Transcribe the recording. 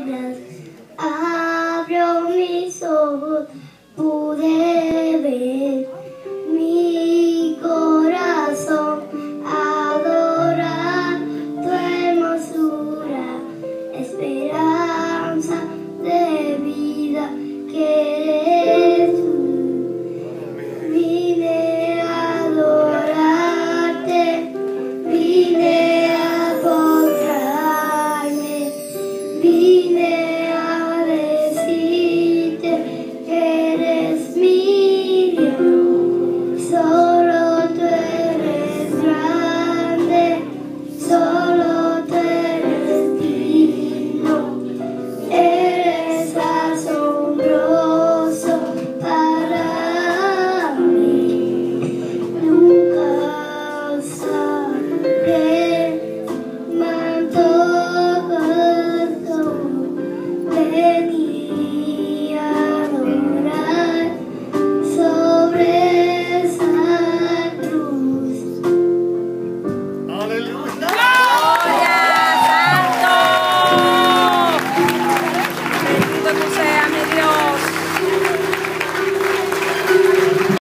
apenas abro mis ojos pude ver mi corazón adorar tu hermosura, esperanza. Tú sea mi Dios.